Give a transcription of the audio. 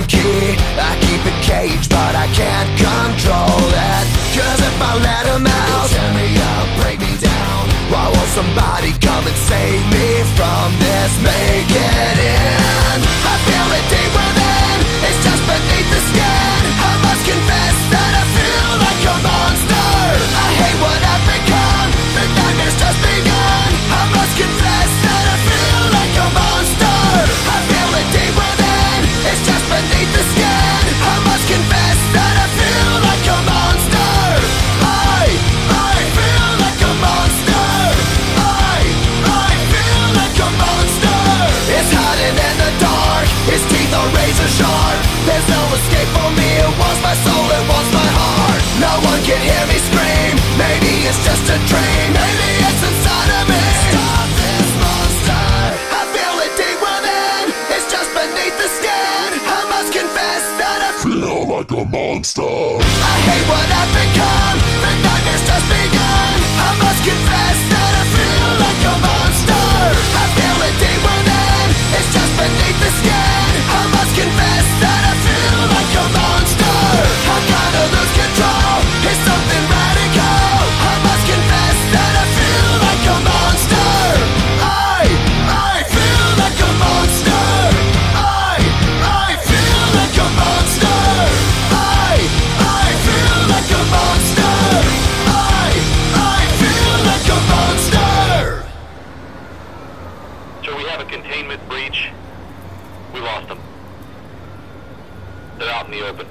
and key I keep it caged, but I can't control it. Cause if I let him out Tear me up, break me down. Why won't somebody come and save me? monster. a containment breach. We lost them. They're out in the open.